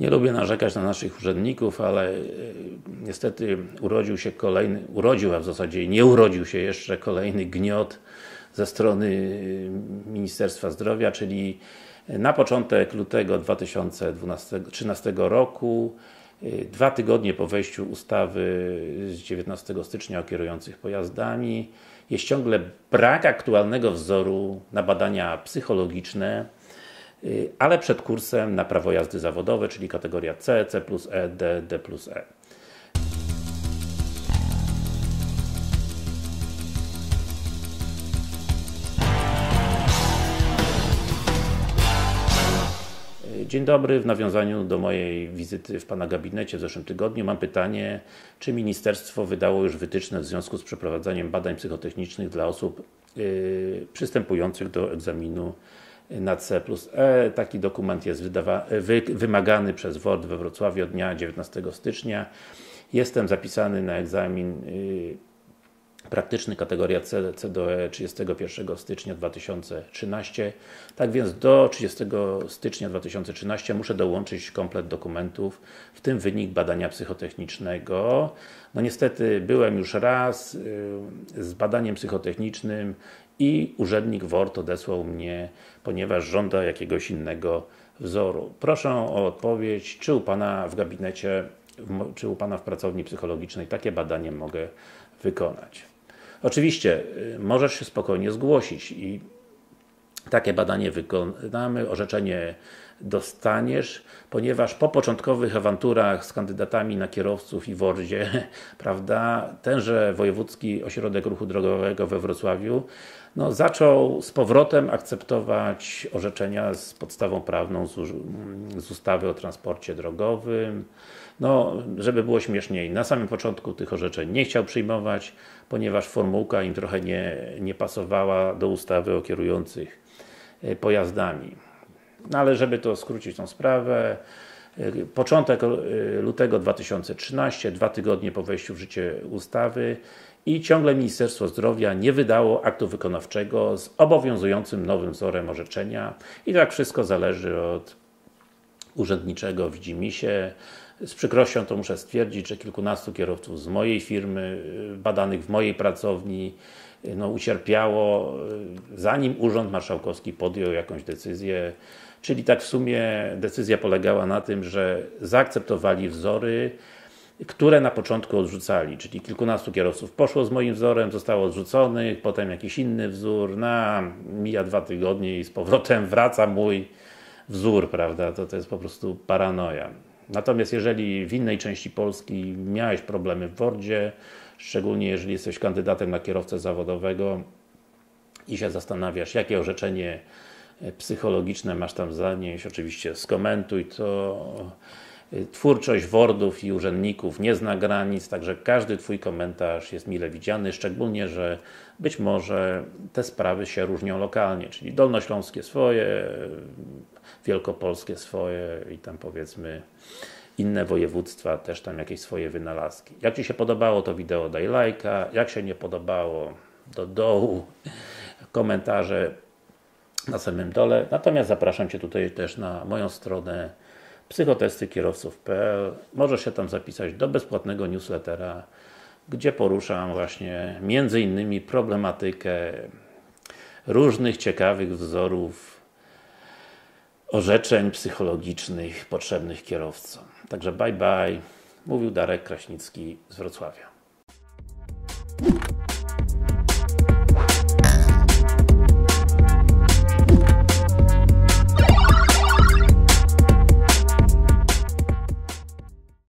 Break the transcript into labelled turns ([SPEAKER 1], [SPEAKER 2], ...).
[SPEAKER 1] Nie lubię narzekać na naszych urzędników, ale e, niestety urodził się kolejny, urodził, a w zasadzie nie urodził się jeszcze kolejny gniot ze strony e, Ministerstwa Zdrowia, czyli na początek lutego 2013 roku, e, dwa tygodnie po wejściu ustawy z 19 stycznia o kierujących pojazdami, jest ciągle brak aktualnego wzoru na badania psychologiczne, ale przed kursem na prawo jazdy zawodowe, czyli kategoria C, C plus E, D, D plus E. Y, dzień dobry, w nawiązaniu do mojej wizyty w Pana gabinecie w zeszłym tygodniu mam pytanie, czy Ministerstwo wydało już wytyczne w związku z przeprowadzaniem badań psychotechnicznych dla osób yy, przystępujących do egzaminu na C plus E. Taki dokument jest wy wymagany przez WORD we Wrocławiu od dnia 19 stycznia. Jestem zapisany na egzamin y, praktyczny kategoria C, C do E 31 stycznia 2013. Tak więc do 30 stycznia 2013 muszę dołączyć komplet dokumentów, w tym wynik badania psychotechnicznego. No niestety byłem już raz y, z badaniem psychotechnicznym i urzędnik WORT odesłał mnie, ponieważ żąda jakiegoś innego wzoru. Proszę o odpowiedź, czy u Pana w gabinecie, czy u Pana w pracowni psychologicznej takie badanie mogę wykonać. Oczywiście, y, możesz się spokojnie zgłosić i takie badanie wykonamy, orzeczenie dostaniesz, ponieważ po początkowych awanturach z kandydatami na kierowców i w Ordzie, prawda, tenże Wojewódzki Ośrodek Ruchu Drogowego we Wrocławiu no, zaczął z powrotem akceptować orzeczenia z podstawą prawną z, z ustawy o transporcie drogowym. No, żeby było śmieszniej, na samym początku tych orzeczeń nie chciał przyjmować, ponieważ formułka im trochę nie, nie pasowała do ustawy o kierujących e, pojazdami. No ale żeby to skrócić tą sprawę, y, początek y, lutego 2013, dwa tygodnie po wejściu w życie ustawy i ciągle Ministerstwo Zdrowia nie wydało aktu wykonawczego z obowiązującym nowym wzorem orzeczenia i tak wszystko zależy od urzędniczego w Dzimisie. Z przykrością to muszę stwierdzić, że kilkunastu kierowców z mojej firmy, y, badanych w mojej pracowni, no, ucierpiało, zanim Urząd Marszałkowski podjął jakąś decyzję. Czyli tak w sumie decyzja polegała na tym, że zaakceptowali wzory, które na początku odrzucali, czyli kilkunastu kierowców poszło z moim wzorem, zostało odrzuconych, potem jakiś inny wzór, na mija dwa tygodnie i z powrotem wraca mój wzór, prawda, to, to jest po prostu paranoja. Natomiast jeżeli w innej części Polski miałeś problemy w Wordzie, szczególnie jeżeli jesteś kandydatem na kierowcę zawodowego i się zastanawiasz, jakie orzeczenie psychologiczne masz tam zanieść, oczywiście skomentuj to. E, twórczość wordów i urzędników nie zna granic, także każdy Twój komentarz jest mile widziany, szczególnie, że być może te sprawy się różnią lokalnie, czyli dolnośląskie swoje, wielkopolskie swoje i tam powiedzmy inne województwa też tam jakieś swoje wynalazki. Jak Ci się podobało to wideo daj lajka, jak się nie podobało do dołu komentarze na samym dole. Natomiast zapraszam Cię tutaj też na moją stronę psychotestykierowców.pl Możesz się tam zapisać do bezpłatnego newslettera, gdzie poruszam właśnie między innymi problematykę różnych ciekawych wzorów orzeczeń psychologicznych potrzebnych kierowcom. Także bye bye. Mówił Darek Kraśnicki z Wrocławia.